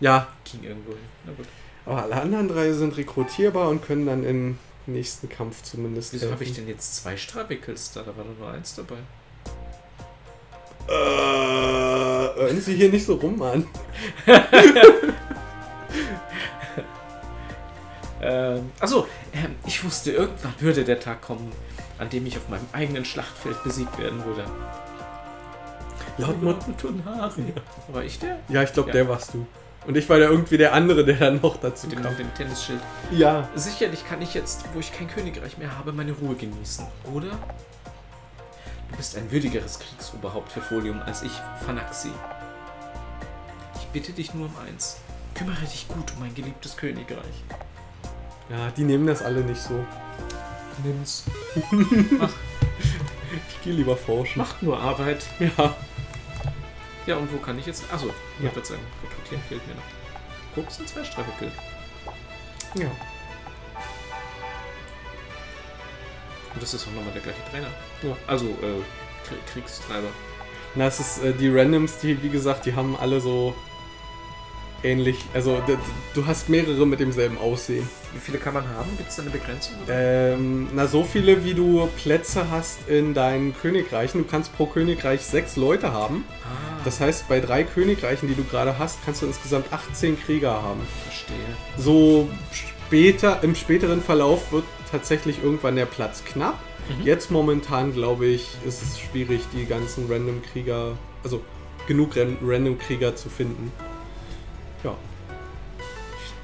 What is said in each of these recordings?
Ja, Ging irgendwo hin. Na gut. aber alle anderen drei sind rekrutierbar und können dann im nächsten Kampf zumindest Wieso habe ich denn jetzt zwei Strabickels da? Da war doch nur eins dabei. Äh, hören Sie hier nicht so rum, Mann. Ähm, achso, ähm, ich wusste, irgendwann würde der Tag kommen, an dem ich auf meinem eigenen Schlachtfeld besiegt werden würde. Laut Mot Tonari. War ich der? Ja, ich glaube, Ja. der warst du. Und ich war ja irgendwie der andere, der dann noch dazu Mit dem, kam. mit dem Tennisschild. Ja. Sicherlich kann ich jetzt, wo ich kein Königreich mehr habe, meine Ruhe genießen, oder? Du bist ein würdigeres Kriegsoberhaupt für Folium als ich, Phanaxi. Ich bitte dich nur um eins. Kümmere dich gut um mein geliebtes Königreich. Ja, die nehmen das alle nicht so. Nimm's. Ich gehe lieber forschen. Macht nur Arbeit. Ja. Ja, und wo kann ich jetzt... Achso, ich Ja. würde sagen, rekrutieren fehlt mir noch. Guck, sind zwei Strafekill. Ja. Und das ist auch nochmal der gleiche Trainer. Ja. Also, äh, Krie- Kriegstreiber. Na, es ist äh, die Randoms, die, wie gesagt, die haben alle so ähnlich. Also, du hast mehrere mit demselben Aussehen. Wie viele kann man haben? Gibt es da eine Begrenzung? Ähm, na, so viele wie du Plätze hast in deinen Königreichen. Du kannst pro Königreich sechs Leute haben. ah, Das heißt, bei drei Königreichen, die du gerade hast, kannst du insgesamt 18 Krieger haben. verstehe. So später, im späteren Verlauf wird tatsächlich irgendwann der Platz knapp. Mhm. Jetzt momentan, glaube ich, ist es schwierig, die ganzen Random Krieger, also genug Ran Random Krieger zu finden. Ja.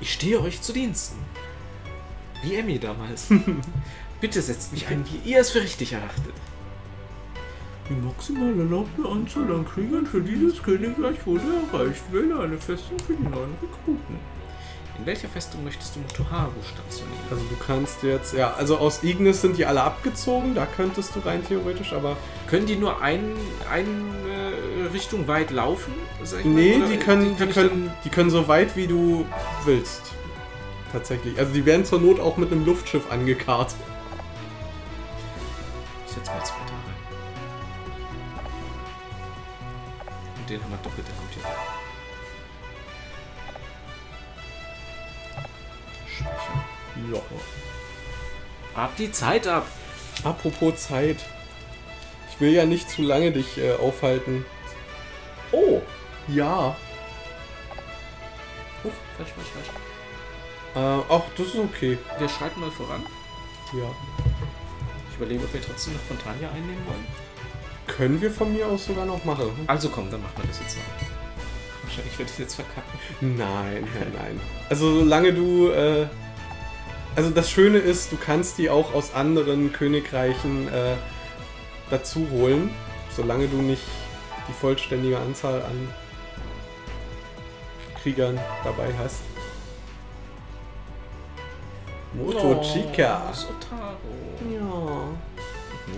Ich stehe euch zu Diensten. Wie Emmy damals. Bitte setzt mich ein, wie ihr es für richtig erachtet. Die maximal erlaubte Anzahl an Kriegern für dieses Königreich wurde erreicht. Wähle eine Festung für die neuen Rekruten. In welcher Festung möchtest du Motoharu stationieren? Also du kannst jetzt, ja, also aus Ignis sind die alle abgezogen, da könntest du rein theoretisch, aber Können die nur ein, eine Richtung weit laufen? Mal? nee, Oder die können, die können, die können so weit wie du willst. Tatsächlich. Also die werden zur Not auch mit einem Luftschiff angekarrt. Ich setz mal zwei da rein. Und den haben wir doppelt rekrutiert. Speichern. Ja. Ab die Zeit ab! Apropos Zeit. Ich will ja nicht zu lange dich äh, aufhalten. Oh! Ja. Huch, falsch, falsch, falsch. Äh, ach, das ist okay. Wir schreiten mal voran. Ja. Ich überlege, ob wir trotzdem noch Fontania einnehmen wollen. Können wir von mir aus sogar noch machen. Also komm, dann machen wir das jetzt noch. Wahrscheinlich werde ich jetzt verkacken. Nein, nein, nein. Also solange du. Äh, also das Schöne ist, du kannst die auch aus anderen Königreichen äh, dazu holen, solange du nicht die vollständige Anzahl an Kriegern dabei hast. Moto Chica. Oh, Sotaro. Ja.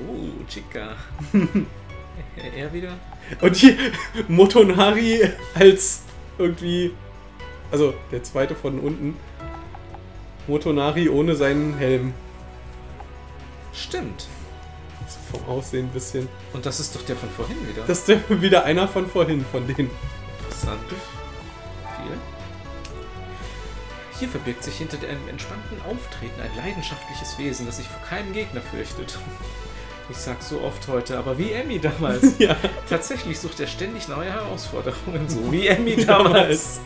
Oh, Chica. er wieder? Und die Motonari als irgendwie. Also der zweite von unten. Motonari ohne seinen Helm. Stimmt. Vom Aussehen ein bisschen. Und das ist doch der von vorhin wieder. Das ist der, wieder einer von vorhin, von denen. Interessant. Viel. Hier verbirgt sich hinter einem entspannten Auftreten ein leidenschaftliches Wesen, das sich vor keinem Gegner fürchtet. Ich sag's so oft heute, aber wie Emmy damals. Ja. Tatsächlich sucht er ständig neue Herausforderungen, so wie Emmy damals.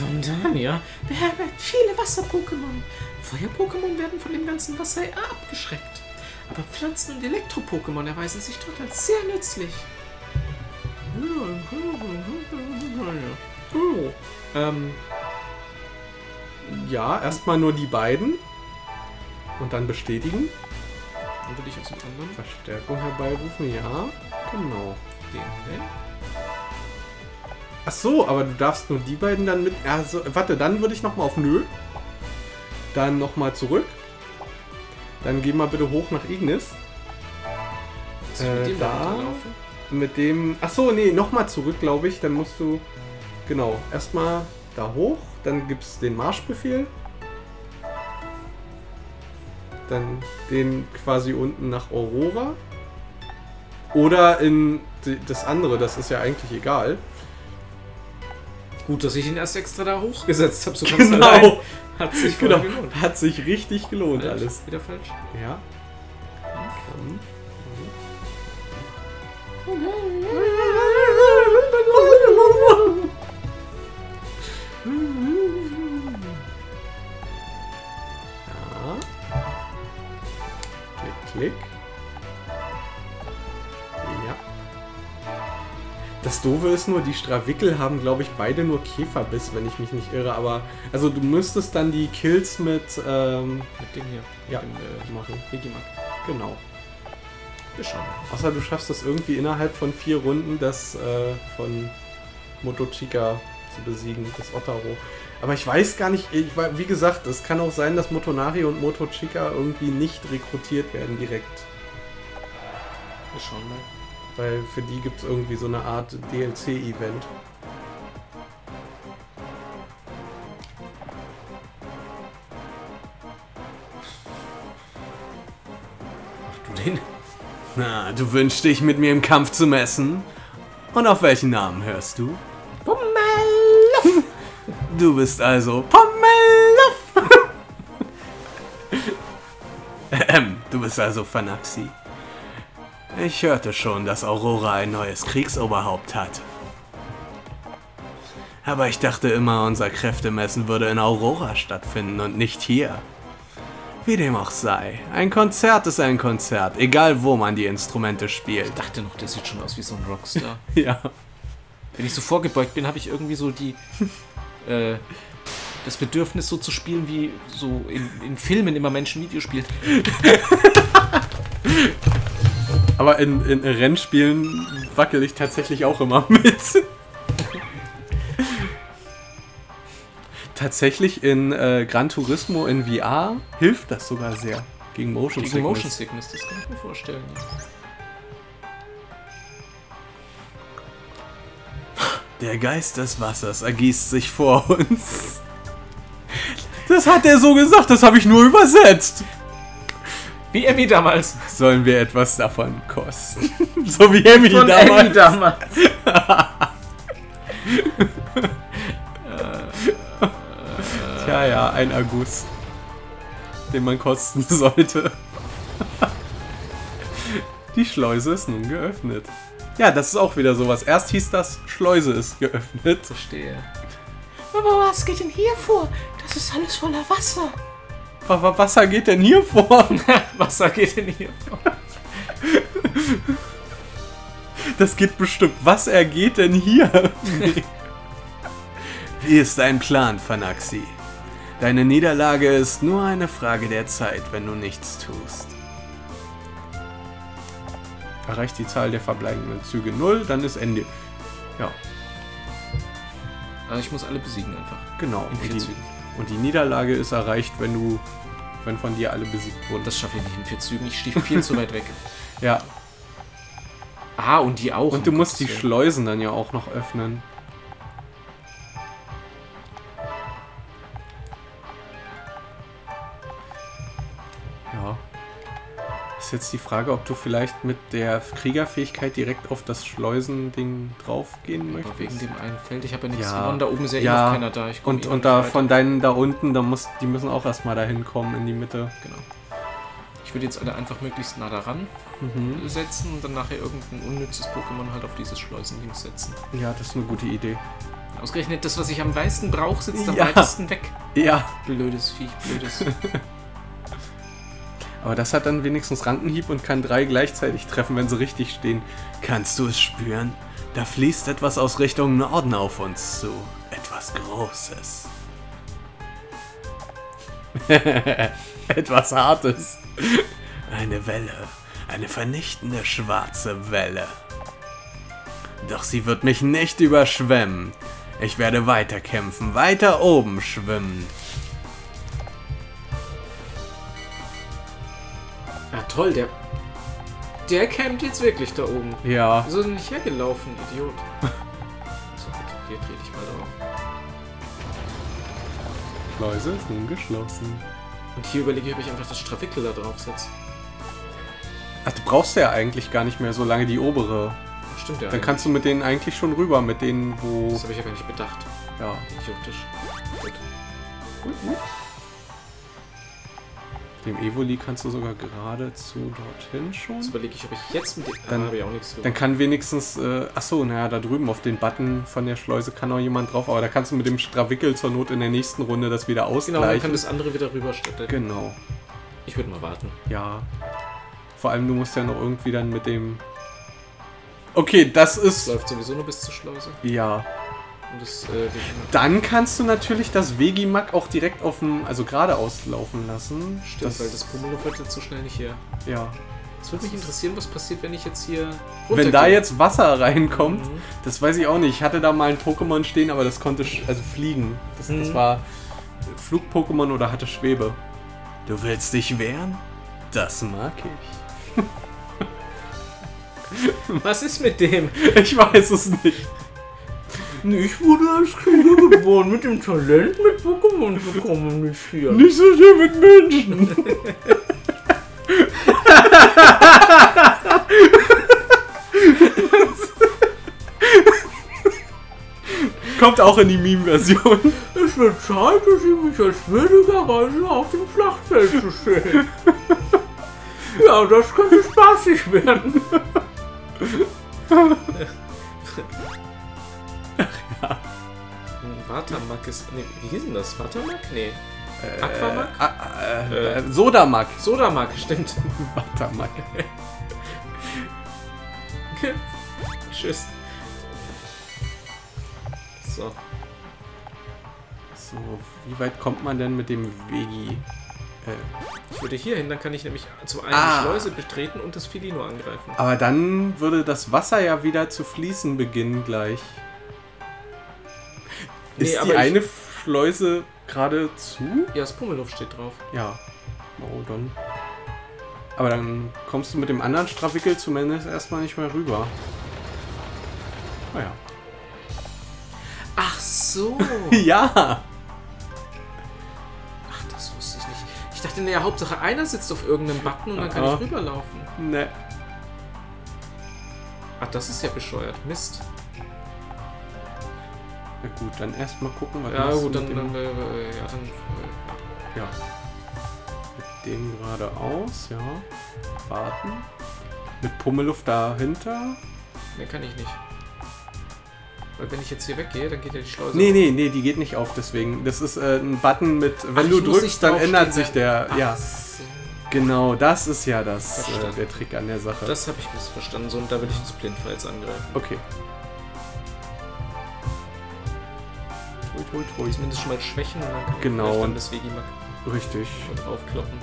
Vondania beherbergt viele Wasser-Pokémon. Feuer-Pokémon werden von dem ganzen Wasser abgeschreckt. Aber Pflanzen- und Elektro-Pokémon erweisen sich dort als sehr nützlich. Oh. Ähm. Ja, erstmal nur die beiden. Und dann bestätigen. Dann würde ich aus dem anderen Verstärkung herbeirufen, ja. Genau. den nehmen. Ach so, aber du darfst nur die beiden dann mit. Also, warte, dann würde ich nochmal auf Nö. Dann nochmal zurück. Dann geh mal bitte hoch nach Ignis. Ich mit Äh, dem da? Mit dem. Ach so, nee, nochmal zurück, glaube ich. Dann musst du. Genau, erstmal da hoch. Dann gibt's den Marschbefehl. dann den quasi unten nach Aurora. Oder in das andere, das ist ja eigentlich egal. Gut, dass ich ihn erst extra da hochgesetzt habe. So ganz allein. Hat sich Genau. gelohnt. Hat sich richtig gelohnt Falsch. alles. Wieder falsch. Ja. Ja. Klick, klick. Das Doofe ist nur, die Strawickel haben, glaube ich, beide nur Käferbiss, wenn ich mich nicht irre. Aber, also du müsstest dann die Kills mit, ähm, Mit dem hier. Ja. Mit dem äh, machen. Vegimak. Genau. Wir schauen mal. Außer du schaffst es irgendwie innerhalb von vier Runden, das äh, von Motochica zu besiegen, das Otaro. Aber ich weiß gar nicht, ich, wie gesagt, es kann auch sein, dass Motonari und Motochica irgendwie nicht rekrutiert werden direkt. Wir schauen mal. Weil für die gibt es irgendwie so eine Art DLC-Event. Mach du den. Na, du wünschst dich mit mir im Kampf zu messen? Und auf welchen Namen hörst du? Pommeluff! Du bist also Pommeluff! ähm, du bist also Fanaxi. Ich hörte schon, dass Aurora ein neues Kriegsoberhaupt hat. Aber ich dachte immer, unser Kräftemessen würde in Aurora stattfinden und nicht hier. Wie dem auch sei, ein Konzert ist ein Konzert, egal wo man die Instrumente spielt. Ich dachte noch, der sieht schon aus wie so ein Rockstar. Ja. Wenn ich so vorgebeugt bin, habe ich irgendwie so die. Äh, das Bedürfnis, so zu spielen, wie so in, in Filmen immer Menschen Videospielen. Aber in, in Rennspielen wackel ich tatsächlich auch immer mit. tatsächlich in äh, Gran Turismo in VR hilft das sogar sehr. Gegen Motion Gegen Sickness. Motion Sickness, das kann ich mir vorstellen. Der Geist des Wassers ergießt sich vor uns. Das hat er so gesagt, das habe ich nur übersetzt. Wie Emmy damals. Sollen wir etwas davon kosten? so wie Emmy Von damals. Emmy damals. Tja, ja, ein Erguss, den man kosten sollte. Die Schleuse ist nun geöffnet. Ja, das ist auch wieder sowas. Erst hieß das, Schleuse ist geöffnet. Verstehe. Aber was geht denn hier vor? Das ist alles voller Wasser. Wasser geht denn hier vor? Wasser geht denn hier vor? Das geht bestimmt. Was ergeht denn hier? Nee. Wie ist dein Plan, Fanaxi? Deine Niederlage ist nur eine Frage der Zeit, wenn du nichts tust. Erreicht die Zahl der verbleibenden Züge 0, dann ist Ende. Ja, Also ich muss alle besiegen einfach. genau. In vier Zügen. Und die Niederlage ist erreicht, wenn du, wenn von dir alle besiegt wurden. Das schaffe ich nicht in vier Zügen. Ich stehe viel zu weit weg. ja. Ah, und die auch. Und du um musst die. Schleusen dann ja auch noch öffnen. Ist jetzt die Frage, ob du vielleicht mit der Kriegerfähigkeit direkt auf das Schleusending draufgehen möchtest. Aber wegen dem einen Feld, ich habe ja nichts Ja. gewonnen. Da oben ist ja, eh Ja. noch keiner da. Und, eh und da weiter. von deinen da unten, da muss, die müssen auch erstmal dahin kommen in die Mitte. Genau. Ich würde jetzt alle einfach möglichst nah daran Mhm. setzen und dann nachher irgendein unnützes Pokémon halt auf dieses Schleusending setzen. Ja, das ist eine gute Idee. Ausgerechnet das, was ich am meisten brauche, sitzt am Ja. weitesten weg. Ja, Blödes Viech, blödes. aber das hat dann wenigstens Rankenhieb und kann drei gleichzeitig treffen, wenn sie richtig stehen. Kannst du es spüren? Da fließt etwas aus Richtung Norden auf uns zu. Etwas Großes. etwas Hartes. Eine Welle. Eine vernichtende schwarze Welle. Doch sie wird mich nicht überschwemmen. Ich werde weiter kämpfen, weiter oben schwimmen. Ah, toll, der. Der campt jetzt wirklich da oben. Ja. Wieso ist er nicht hergelaufen, Idiot? So, gut, hier dreh dich mal drauf. Schleuse ist nun geschlossen. Und hier überlege ich, ob ich einfach das Stravickel da drauf setze. Ach, du brauchst ja eigentlich gar nicht mehr so lange die obere. Stimmt ja. Dann kannst du mit denen eigentlich schon rüber, mit denen, wo. Das habe ich aber nicht bedacht. Ja. Idiotisch. Gut. Dem Evoli kannst du sogar geradezu dorthin schon. Jetzt überlege ich, ob ich jetzt mit dem. Dann- ah, habe ich auch nichts drüber. Dann kann wenigstens, äh, achso, naja, da drüben auf den Button von der Schleuse kann noch jemand drauf, aber da kannst du mit dem Strawickel zur Not in der nächsten Runde das wieder Genau, dann ausgleichen. kann das andere wieder rüberstellen. genau, Ich würde mal warten. ja. Vor allem, du musst ja noch irgendwie dann mit dem... Okay, das ist... läuft sowieso nur bis zur Schleuse. Ja. Und das, äh, Dann kannst du natürlich das Vegimak auch direkt auf dem, also geradeaus laufen lassen. Stimmt, weil das Pummeluff wird jetzt so schnell nicht hier. Ja. Es würde mich interessieren, was passiert, wenn ich jetzt hier. Wenn da jetzt Wasser reinkommt, Mhm. das weiß ich auch nicht. Ich hatte da mal ein Pokémon stehen, aber das konnte also fliegen. Das, das Mhm. war Flug-Pokémon oder hatte Schwebe. Du willst dich wehren? Das mag ich. Was ist mit dem? Ich weiß es nicht. Ich wurde als Krieger geboren mit dem Talent, mit Pokémon zu kommunizieren. Nicht so sehr mit Menschen. Kommt auch in die Meme-Version. Es wird Zeit, dass ich mich als würdiger Reisender auf dem Schlachtfeld zu stellen. Ja, das könnte spaßig werden. Vatamak ist. Nee, wie hieß denn das? Vatamak? Nee. Aquamak? Äh, äh, äh, Sodamak. Sodamak, stimmt. Vatamak. Tschüss. So. So, wie weit kommt man denn mit dem Vegi? Äh, Ich würde hier hin, dann kann ich nämlich zum einen Ah. Schleuse betreten und das Filino angreifen. aber dann würde das Wasser ja wieder zu fließen beginnen gleich. Nee, Ist die eine Schleuse gerade zu? Ja, das Pummeluff steht drauf. Ja. Oh, dann. Aber dann kommst du mit dem anderen Strawickel zumindest erstmal nicht mehr rüber. Naja. Ach so. ja! Ach, das wusste ich nicht. Ich dachte, naja, Hauptsache einer sitzt auf irgendeinem Button und dann kann ich rüberlaufen. Ne. Ach, das ist ja bescheuert. Mist. Na gut, dann erstmal gucken, was Ja, gut, dann, mit dem, dann, äh, ja, dann, äh, ja. Mit dem geradeaus, ja. Warten. Mit Pummeluft dahinter. ja. Nee, kann ich nicht. Weil wenn ich jetzt hier weggehe, dann geht ja die Schleuse Nee, auf. nee, nee, die geht nicht auf, deswegen. Das ist äh, ein Button mit, wenn Ach, du drückst, dann ändert sich der, Ach ja, so. genau, das ist ja das, äh, der Trick an der Sache. Das habe ich missverstanden. So, und da will ich das Blindfall jetzt angreifen. okay. Toi, toi. Zumindest schon mal schwächen und dann kann Genau, und- das Vegimak Richtig. mal draufkloppen.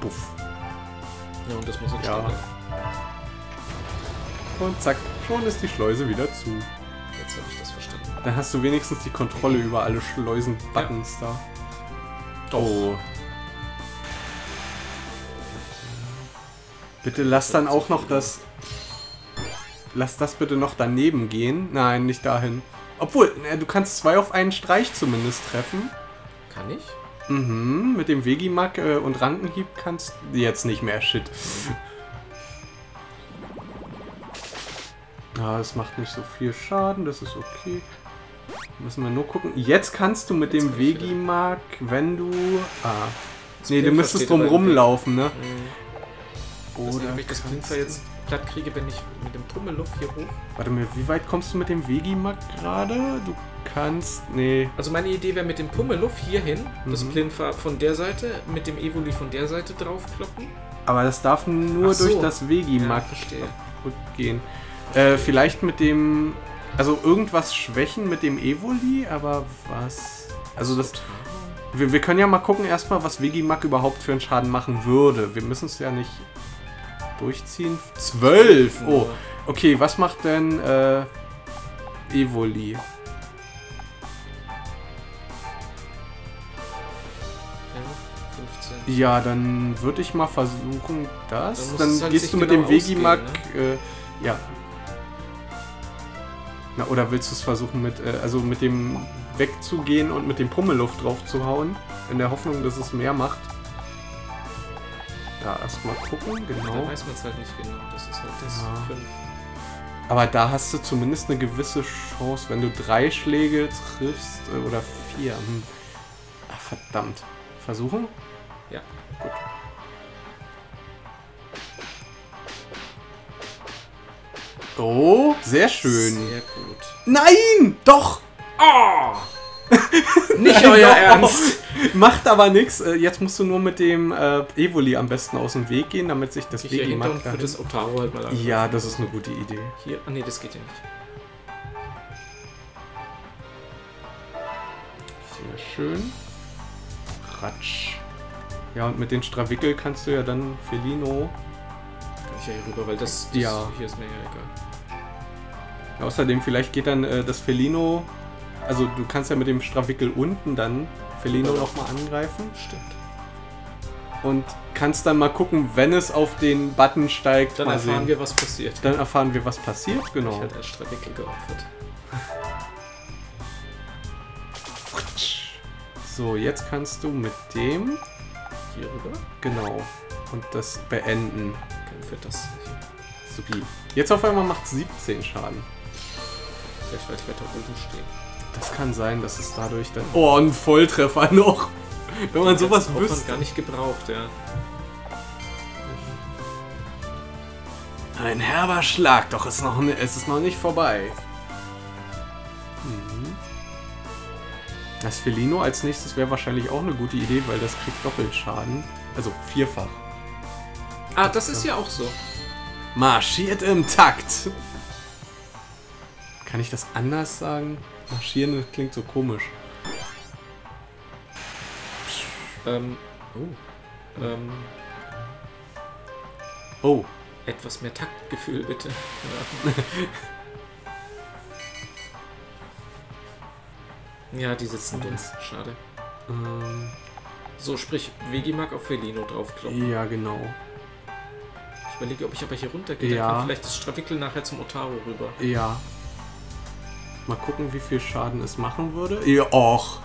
Puff. Ja, und das muss jetzt Ja. schnell. Und zack, schon ist die Schleuse wieder zu. Jetzt habe ich das verstanden. Dann hast du wenigstens die Kontrolle über alle Schleusen-Buttons da. Oh. Bitte lass dann auch noch das. Lass das bitte noch daneben gehen. Nein, nicht dahin. Obwohl, na, du kannst zwei auf einen Streich zumindest treffen. Kann ich? Mhm, mit dem Vegimak äh, und Rankenhieb kannst jetzt nicht mehr. Shit. Ah, das macht nicht so viel Schaden, das ist okay. Müssen wir nur gucken. Jetzt kannst du mit Jetzt dem. Vegimak, wenn du... Ah. Das Nee, du Blindfall müsstest drum rumlaufen, ne? Mhm. Oder ob ich das du- jetzt platt kriege, wenn ich mit dem Pummeluff hier hoch. Warte mal, wie weit kommst du mit dem Vegimak gerade? Du kannst... Nee. Also meine Idee wäre mit dem Pummeluff hier hin, das Mhm. Blindfall von der Seite, mit dem Evoli von der Seite draufkloppen. Aber das darf nur so. durch das Vegimak Ja, verstehe. kaputt gehen. Äh, vielleicht mit dem... Also irgendwas schwächen mit dem Evoli, aber was... Also das... Wir, wir können ja mal gucken erstmal, was Vegimak überhaupt für einen Schaden machen würde. Wir müssen es ja nicht durchziehen. Zwölf! Oh, okay, was macht denn äh, Evoli? 15. Ja, dann würde ich mal versuchen, das. Dann Dann, halt gehst du mit genau dem Vegimak. ausgehen, Äh, ja. Na, oder willst du es versuchen mit, äh, also mit dem wegzugehen und mit dem Pummelluft drauf zu hauen, in der Hoffnung, dass es mehr macht. Ja, erstmal gucken, Da genau. weiß man es halt nicht genau. Das ist halt das Ja. 5. Aber da hast du zumindest eine gewisse Chance, wenn du drei Schläge triffst äh, oder vier. Hm. Ach, verdammt. Versuchen? Ja. Gut. Oh, sehr schön. Sehr gut. Nein! Doch! Oh! Nicht euer Doch. Ernst! Macht aber nichts. Jetzt musst du nur mit dem äh, Evoli am besten aus dem Weg gehen, damit sich das und Wegimak für das Otaro halt mal. Ja, das ist eine gute Idee. Hier. Ah, nee, das geht ja nicht. Sehr schön. Ratsch. Ja, und mit den Strawickel kannst du ja dann Felino. Kann ich ja hier rüber, weil das, das Ja. hier ist mir ja egal. Ja, außerdem, vielleicht geht dann äh, das Felino. Also, du kannst ja mit dem Strawickel unten dann Felino nochmal angreifen. Stimmt. Und kannst dann mal gucken, wenn es auf den Button steigt. Dann erfahren sehen. wir, was passiert. Dann erfahren wir, was passiert. Ich Genau. halt als Strawickel geopfert. So, jetzt kannst du mit dem. Hier rüber. Genau. Und das beenden. Kämpfe das hier. Supi. Jetzt auf einmal macht 17 Schaden. Vielleicht, weil ich weiter oben stehe. Das kann sein, dass es dadurch dann. Oh, ein Volltreffer noch. Wenn man sowas Aufwand wüsste. gar nicht gebraucht, ja. Ein herber Schlag, doch ist noch, es ist noch nicht vorbei. Mhm. Das Felino als nächstes wäre wahrscheinlich auch eine gute Idee, weil das kriegt doppelt Schaden. Also vierfach. Ah, das ist ja auch so. Marschiert im Takt. Kann ich das anders sagen? Marschieren klingt so komisch. Ähm, oh. Ähm, Oh, etwas mehr Taktgefühl, bitte. Ja, die sitzen dumm. Schade. ähm, So, sprich, Vegimak auf Felino draufkloppen. ja genau. Ich überlege, ob ich aber hier runtergehe. Dann Ja. kommt vielleicht das Strawickel nachher zum Otaro rüber. Ja. Mal gucken, wie viel Schaden es machen würde. Ja, och.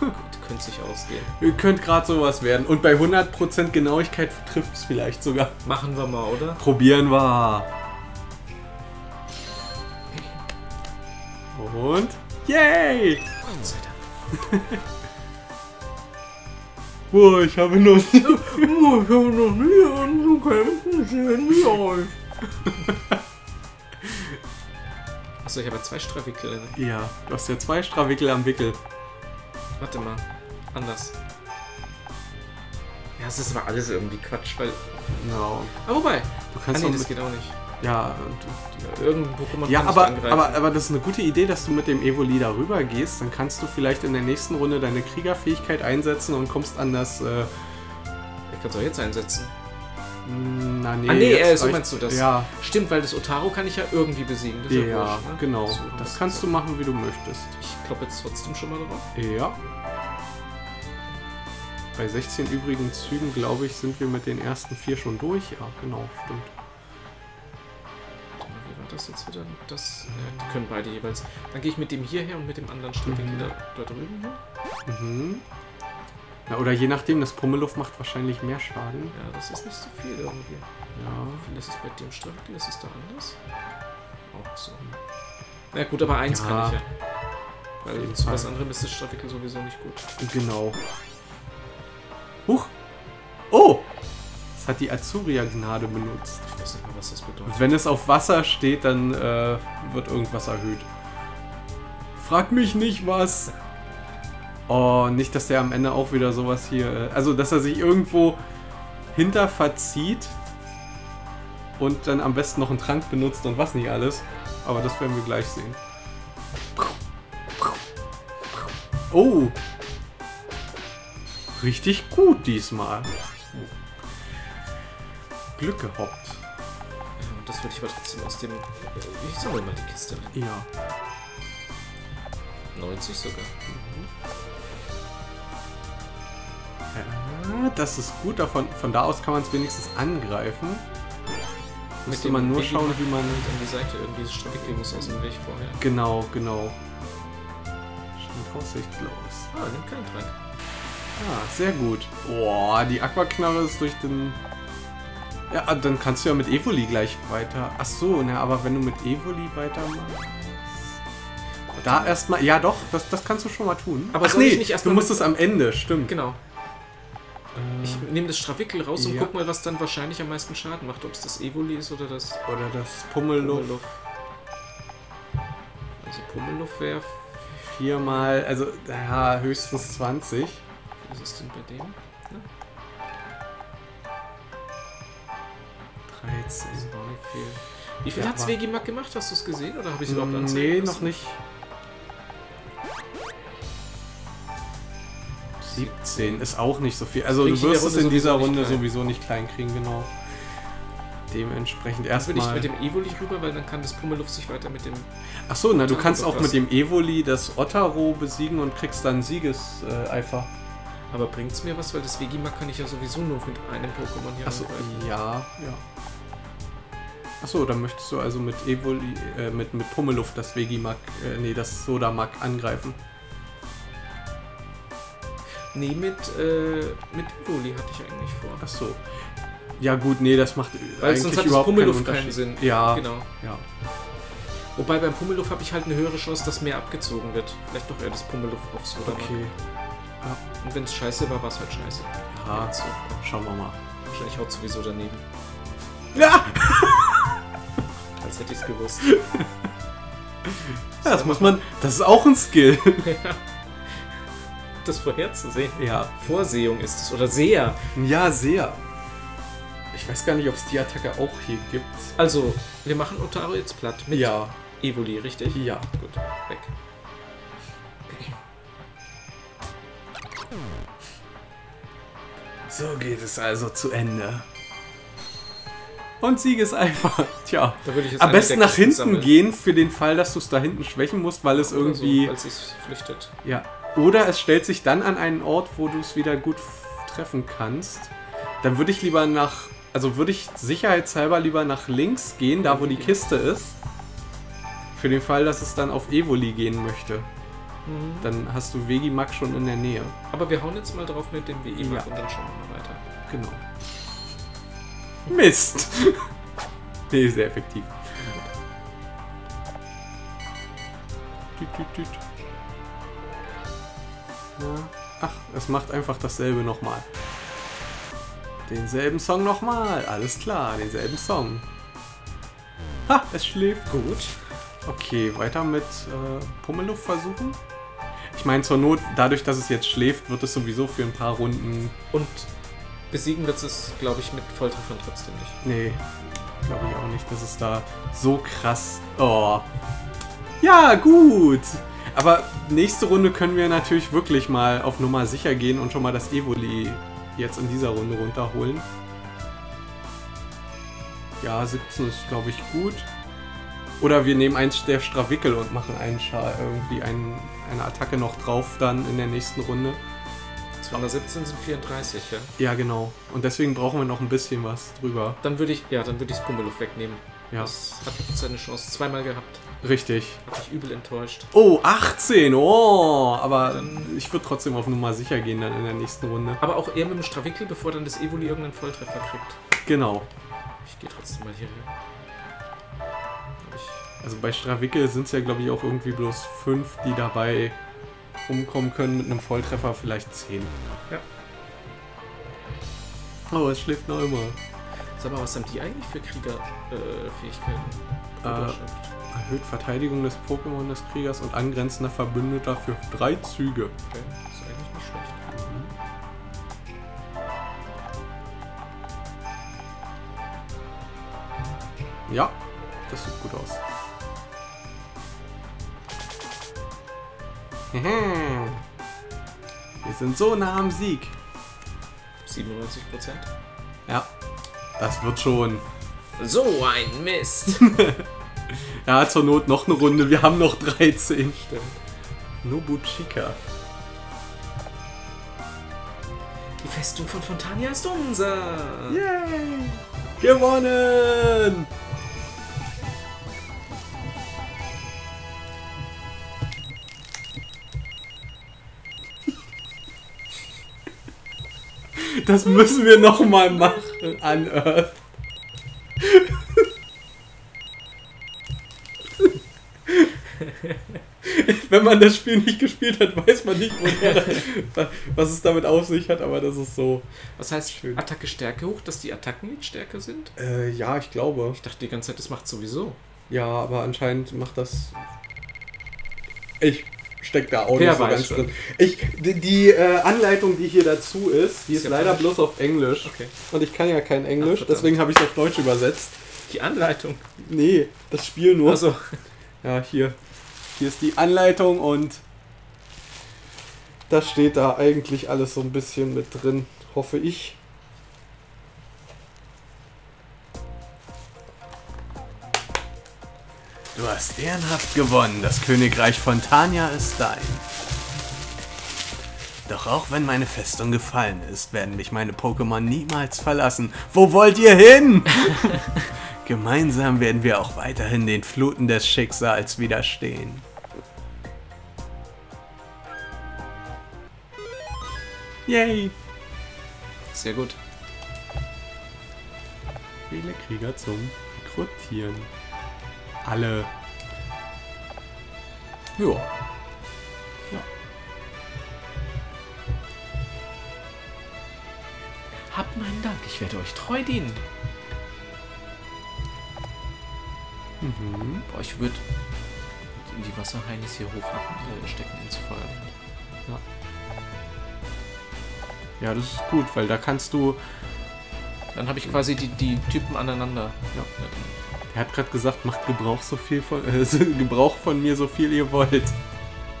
Gut, könnte sich ausgehen. Ihr könnt gerade sowas werden. Und bei 100% Genauigkeit trifft es vielleicht sogar. Machen wir mal, oder? Probieren wir. Und. Yay! Gott sei Dank. Boah, ich habe noch nie. Oh, ich habe noch nie einen so kämpfen sehen wie euch. Achso, ich habe ja zwei Strawickel. Ja, du hast ja zwei Strawickel am Wickel. Warte mal. Anders. Ja, es ist aber alles irgendwie Quatsch, weil. Genau. Ah, wobei. Du Ah, kannst nee, auch das geht auch nicht. Ja, du, Irgendein Pokémon ja kann aber, nicht angreifen. aber, aber das ist eine gute Idee, dass du mit dem Evoli darüber gehst. Dann kannst du vielleicht in der nächsten Runde deine Kriegerfähigkeit einsetzen und kommst an das. Äh, Ich kann es auch jetzt einsetzen. Na, nee, ah, nee, äh, so meinst du das? Ja, Stimmt, weil das Otaro kann ich ja irgendwie besiegen. Das ist ja, wurscht, ne? genau. So, Das kannst du machen, wie du möchtest. Ich kloppe jetzt trotzdem schon mal drauf. Ja. Bei 16 übrigen Zügen, glaube ich, sind wir mit den ersten vier schon durch. Ja, genau, stimmt. Wie war das jetzt wieder? Das, äh, die können beide jeweils. Dann gehe ich mit dem hierher und mit dem anderen Strawickel Mhm. da, da drüben hin. Mhm. Ja, oder je nachdem, das Pummeluft macht wahrscheinlich mehr Schaden. Ja, das ist nicht so viel irgendwie. Ja. Wie viel ist es bei dem Strawickel? Ist es da anders? Auch so. Na gut, aber eins Ja. kann ich ja. Weil zu was anderem ist das Strawickel sowieso nicht gut. Genau. Huch! Oh! Es hat die Azuria-Gnade benutzt. Ich weiß nicht mal, was das bedeutet. Wenn es auf Wasser steht, dann äh, wird irgendwas erhöht. Frag mich nicht was. Oh, nicht, dass der am Ende auch wieder sowas hier. Äh, also, dass er sich irgendwo hinter verzieht und dann am besten noch einen Trank benutzt und was nicht alles. Aber das werden wir gleich sehen. Oh! Richtig gut diesmal. Glück gehabt. Das würde ich aber trotzdem aus dem. Ich sammle mal die Kiste rein. Ja. 90 sogar. Das ist gut. Davon, von da aus kann man es wenigstens angreifen. Müsste man nur Baby schauen, wie man. An die Seite irgendwie Strawickel muss aus dem Weg vorher. Genau, genau. aussichtslos. Ah, nimm keinen Trank. Ah, sehr gut. Boah, die Aquaknarre ist durch den... Ja, dann kannst du ja mit Evoli gleich weiter... Ach so, ne, aber wenn du mit Evoli weitermachst... Da erstmal... Ja doch, das, das kannst du schon mal tun. Aber Ach nee, ich nicht erst du musst es am Ende, stimmt. Genau. Ich nehme das Strawickel raus und Ja. guck mal, was dann wahrscheinlich am meisten Schaden macht. Ob es das Evoli ist oder das Oder das Pummelluft. Pummeluff. Also Pummeluff wäre... Viermal, also ja, höchstens 20. Was ist denn bei dem? 13. Das ist auch nicht viel. Wie viel Ja, hat's aber- Vegimak gemacht? Hast du es gesehen oder habe ich es überhaupt anzeigen Nee, lassen? noch nicht. 17 ist auch nicht so viel. Also Krieg du wirst es in dieser Runde sowieso nicht klein kriegen, genau. Dementsprechend Dann will ich erstmal. mit dem Evoli rüber, weil dann kann das Pummeluff sich weiter mit dem... Achso, na du kannst auch mit dem Evoli das Ottaro besiegen und kriegst dann Siegeseifer. Aber bringt's mir was? Weil das Vegimak kann ich ja sowieso nur mit einem Pokémon hier Achso, ja, ja. Achso, dann möchtest du also mit Evoli, äh, mit, mit Pummeluft das Vegimak, äh, nee, das Sodamak angreifen. Nee, mit, äh, mit Evoli hatte ich eigentlich vor. Achso. Ja gut, nee, das macht Weil eigentlich sonst hat das überhaupt keinen Pummeluff keinen Unterschied. Sinn. Ja, Genau. ja. Wobei beim Pummeluff habe ich halt eine höhere Chance, dass mehr abgezogen wird. Vielleicht doch eher das Pummeluff aufs Sodamak. Okay. Und wenn es scheiße war, war es halt scheiße. Ja, So, schauen wir mal. wahrscheinlich haut sowieso daneben. Ja! Als hätte ich es gewusst. ja, das muss man. Das ist auch ein Skill. das vorherzusehen. ja. Vorsehung ist es. Oder Seher. Ja, sehr. Ich weiß gar nicht, ob es die Attacke auch hier gibt. Also, wir machen Otaro jetzt platt. Mit Ja. Evoli, richtig? Ja. Gut, weg. So geht es also zu Ende. Und. Tja. Da würde ich jetzt Am besten nach hinten sammeln. gehen für den Fall, dass du es da hinten schwächen musst, weil es Oder irgendwie. So, als es flüchtet. Ja. Oder es stellt sich dann an einen Ort, wo du es wieder gut treffen kannst. Dann würde ich lieber nach. Also würde ich sicherheitshalber lieber nach links gehen, da wo die Kiste ist. Für den Fall, dass es dann auf Evoli gehen möchte. Mhm. Dann hast du Vegimak schon in der Nähe. Aber wir hauen jetzt mal drauf mit dem WE Ja. und dann schauen wir mal weiter. Genau. Mist! nee, sehr effektiv. Tüt, tüt, tüt. Na, ach, es macht einfach dasselbe nochmal. Denselben Song nochmal. Alles klar, denselben Song. Ha, es schläft. Gut. Okay, weiter mit äh, Pummeluff versuchen. Ich meine, zur Not, dadurch, dass es jetzt schläft, wird es sowieso für ein paar Runden. Und besiegen wird es, glaube ich, mit Volltreffern trotzdem nicht. Nee, glaube ich auch nicht, dass es da so krass. Oh. Ja, gut. Aber nächste Runde können wir natürlich wirklich mal auf Nummer sicher gehen und schon mal das Evoli jetzt in dieser Runde runterholen. Ja, 17 ist, glaube ich, gut. Oder wir nehmen eins der Strawickel und machen einen Scha irgendwie einen, eine Attacke noch drauf dann in der nächsten Runde. 217 sind 34, ja. Ja, genau. Und deswegen brauchen wir noch ein bisschen was drüber. Dann würde ich, ja, dann würde ich das Pummeluff wegnehmen. Ja, Das hat seine Chance zweimal gehabt. Richtig. Hat mich übel enttäuscht. Oh, 18. Oh, aber Dann- ich würde trotzdem auf Nummer sicher gehen dann in der nächsten Runde. Aber auch eher mit dem Strawickel, bevor dann das Evoli irgendeinen Volltreffer kriegt. Genau. Ich gehe trotzdem mal hier. Hab ich Also bei Strawickel sind es ja, glaube ich, auch irgendwie bloß 5, die dabei umkommen können mit einem Volltreffer, vielleicht 10. Ja. Oh, es schläft noch immer. Sag mal, was haben die eigentlich für Kriegerfähigkeiten? Äh, Erhöht Verteidigung des Pokémon des Kriegers und angrenzender Verbündeter für drei Züge. okay, ist eigentlich nicht schlecht. Ja, das sieht gut aus. Wir sind so nah am Sieg. 97 Prozent. Ja, das wird schon. So ein Mist! Ja, zur Not noch eine Runde. Wir haben noch 13. Stimmt. Nobuchika. Die Festung von Fontania ist unser. Yay! Gewonnen! Das müssen wir nochmal machen. Unearth. Wenn man das Spiel nicht gespielt hat, weiß man nicht, woher, was es damit auf sich hat, aber das ist so. Was heißt Schön. Attacke Stärke hoch, dass die Attacken nicht stärker sind? Äh, ja, ich glaube. Ich dachte die ganze Zeit, das macht sowieso. Ja, aber anscheinend macht das. Ich steck da auch Wer nicht so ganz schon. drin. Ich, die die äh, Anleitung, die hier dazu ist, die Ist ist ja leider bloß auf Englisch. Okay. Und ich kann ja kein Englisch, verdammt. deswegen habe ich es auf Deutsch übersetzt. Die Anleitung. Nee, das Spiel nur. Also, Ja, hier. Hier ist die Anleitung und das steht da eigentlich alles so ein bisschen mit drin, hoffe ich. Du hast ehrenhaft gewonnen. Das Königreich von Tania ist dein. Doch auch wenn meine Festung gefallen ist, werden mich meine Pokémon niemals verlassen. Wo wollt ihr hin? Gemeinsam werden wir auch weiterhin den Fluten des Schicksals widerstehen. Yay! sehr gut. Viele Krieger zum Rekrutieren. Alle. Ja. Habt meinen Dank, ich werde euch treu dienen. Mhm. Boah, ich würde die Wasserheinis hier hoch äh, stecken ins Feuer. Ja, das ist gut, weil da kannst du. Dann habe ich quasi die, die Typen aneinander. Ja. Er hat gerade gesagt, macht Gebrauch so viel von äh, Gebrauch von mir so viel ihr wollt.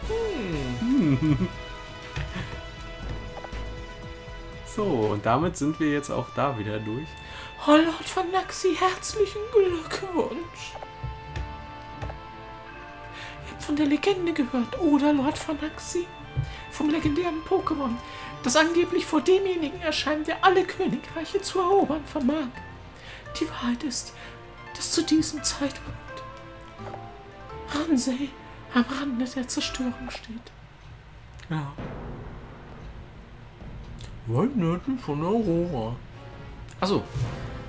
Hm. So, und damit sind wir jetzt auch da wieder durch. Oh Lord von Naxi, herzlichen Glückwunsch. Ihr habt von der Legende gehört, oder Lord von Naxi? Vom legendären Pokémon, das angeblich vor demjenigen erscheint, der alle Königreiche zu erobern vermag. Die Wahrheit ist, dass zu diesem Zeitpunkt Ransei am Rande der Zerstörung steht. Ja. Weit nördlich von Aurora. Also,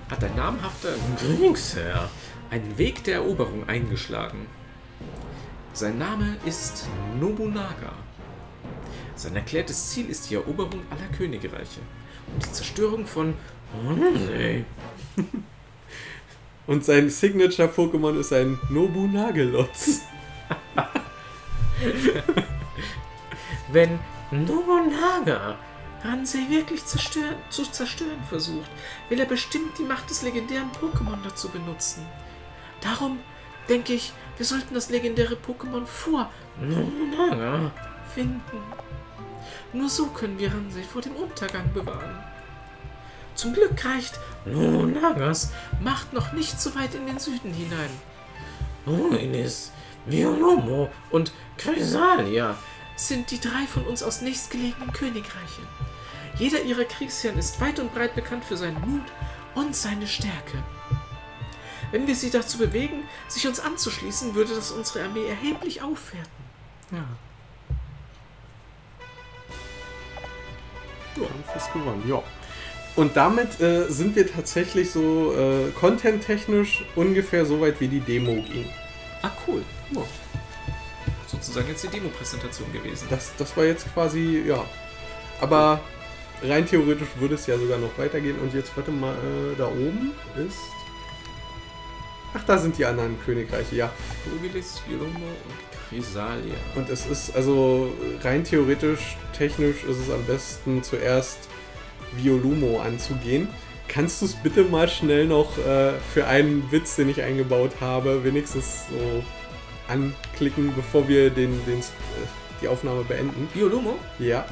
hat ein namhafter Kriegsherr einen Weg der Eroberung eingeschlagen. Sein Name ist Nobunaga. Sein erklärtes Ziel ist die Eroberung aller Königreiche und die Zerstörung von Ransei. Und sein Signature-Pokémon ist ein Nobunagelotz. Wenn Nobunaga Ransei wirklich zerstören, zu zerstören versucht, will er bestimmt die Macht des legendären Pokémon dazu benutzen. Darum denke ich, wir sollten das legendäre Pokémon vor Nobunaga finden. Nur so können wir Ransei vor dem Untergang bewahren. Zum Glück reicht Nobunagas Macht noch nicht so weit in den Süden hinein. Oninis, Violomo und Chrysalia sind die drei von uns aus nächstgelegenen Königreichen. Jeder ihrer Kriegsherren ist weit und breit bekannt für seinen Mut und seine Stärke. Wenn wir sie dazu bewegen, sich uns anzuschließen, würde das unsere Armee erheblich aufwerten. Ja. Ja, fast gewonnen, ja. Und damit äh, sind wir tatsächlich so äh, content-technisch ungefähr so weit, wie die Demo ging. Ah, cool. Ja. Sozusagen jetzt die Demo-Präsentation gewesen. Das, das war jetzt quasi, ja. Aber rein theoretisch würde es ja sogar noch weitergehen. Und jetzt, warte mal, äh, da oben ist. Ach, da sind die anderen Königreiche, ja. Vogelis, Violomo und Chrysalia. Und es ist also rein theoretisch, technisch ist es am besten zuerst Violumo anzugehen. Kannst du es bitte mal schnell noch äh, für einen Witz, den ich eingebaut habe, wenigstens so anklicken, bevor wir den, den, äh, die Aufnahme beenden? Violomo? Ja.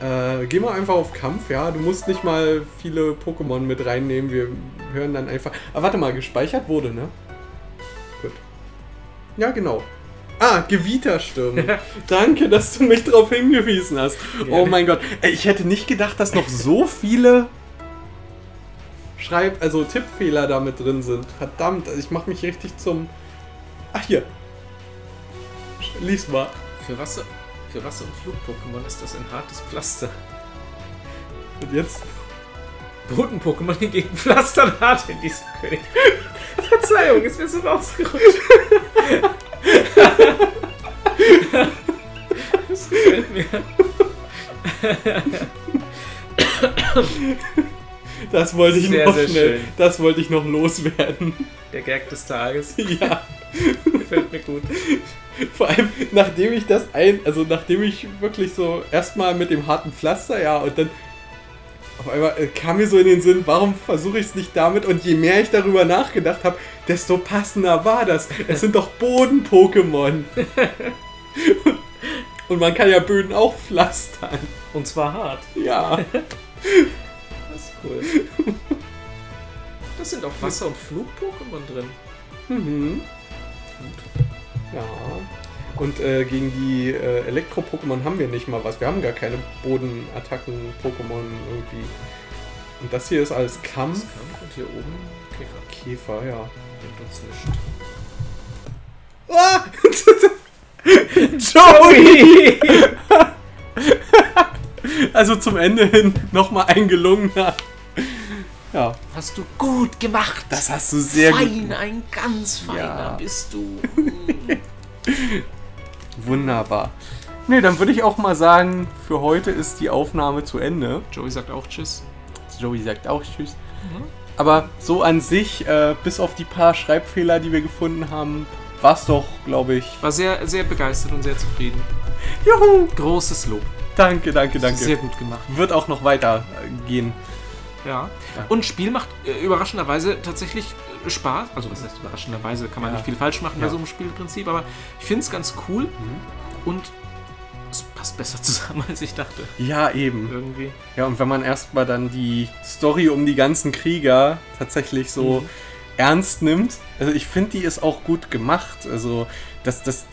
Äh, geh mal einfach auf Kampf, ja. Du musst nicht mal viele Pokémon mit reinnehmen. Wir hören dann einfach. Ah, warte mal, gespeichert wurde, ne? Gut. Ja, genau. Ah, Gewitterstimmen. Danke, dass du mich darauf hingewiesen hast. Oh Gerne. mein Gott. Ich hätte nicht gedacht, dass noch so viele Schreib-, also Tippfehler da mit drin sind. Verdammt, ich mache mich richtig zum. Ach, hier. Lies mal. Für Wasser, für Wasser- und Flug-Pokémon ist das ein hartes Pflaster. Und jetzt. Boden-Pokémon hingegen pflastern hart in diesem König. Verzeihung, ist mir so rausgerutscht. das gefällt mir. Das wollte ich Sehr, noch sehr schnell. schön. Das wollte ich noch loswerden. Der Gag des Tages. ja. Gefällt mir gut. Vor allem, nachdem ich das ein, also nachdem ich wirklich so erstmal mit dem harten Pflaster, ja, und dann auf einmal äh, kam mir so in den Sinn, warum versuche ich es nicht damit? Und je mehr ich darüber nachgedacht habe, desto passender war das. Es sind doch Boden-Pokémon. und man kann ja Böden auch pflastern. Und zwar hart. Ja. Das ist cool. Das sind auch Wasser- und Flug-Pokémon drin. Mhm. Ja. Und äh, gegen die äh, Elektro-Pokémon haben wir nicht mal was. Wir haben gar keine Bodenattacken-Pokémon irgendwie. Und das hier ist als Kampf. Das Kampf und hier oben Käfer. Käfer, ja. Bringt uns nichts. Joey! also zum Ende hin nochmal ein gelungener. Ja, Hast du gut gemacht. das hast du sehr Fein, gut. ein ganz feiner Ja. bist du. Wunderbar. Ne, dann würde ich auch mal sagen, für heute ist die Aufnahme zu Ende. Joey sagt auch Tschüss. Joey sagt auch Tschüss. Aber so an sich, äh, bis auf die paar Schreibfehler, die wir gefunden haben, war es doch, glaube ich. War sehr, sehr begeistert und sehr zufrieden. Juhu! Großes Lob. Danke, danke, danke. Sehr gut gemacht. Wird auch noch weiter äh, gehen. Ja. Ja. Und Spiel macht äh, überraschenderweise tatsächlich Spaß. Also was heißt überraschenderweise, kann man Ja. nicht viel falsch machen bei Ja. Mhm. so einem Spielprinzip, aber ich finde es ganz cool und es passt besser zusammen, als ich dachte. Ja, eben. Irgendwie. Ja, und wenn man erstmal dann die Story um die ganzen Krieger tatsächlich so Mhm. ernst nimmt, also ich finde, die ist auch gut gemacht. Also, das, das,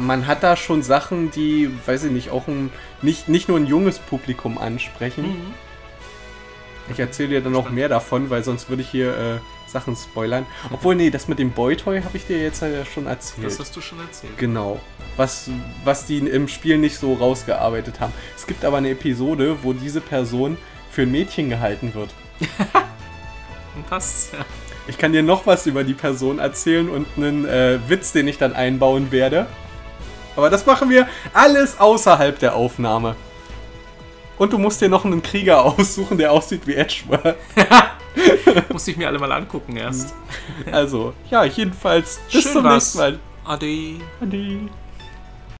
man hat da schon Sachen, die, weiß ich nicht, auch ein, nicht, nicht nur ein junges Publikum ansprechen. Mhm. Ich erzähle dir dann noch mehr davon, weil sonst würde ich hier äh, Sachen spoilern. Obwohl, nee, das mit dem Boy-Toy habe ich dir jetzt ja schon erzählt. Das hast du schon erzählt. Genau. Was, was die im Spiel nicht so rausgearbeitet haben. Es gibt aber eine Episode, wo diese Person für ein Mädchen gehalten wird. Passt. Ja. Ich kann dir noch was über die Person erzählen und einen äh, Witz, den ich dann einbauen werde. Aber das machen wir alles außerhalb der Aufnahme. Und du musst dir noch einen Krieger aussuchen, der aussieht wie Edgeworth. Musste ich mir alle mal angucken erst. Also, ja, jedenfalls bis Schön zum war's. nächsten Mal. Ade. Ade.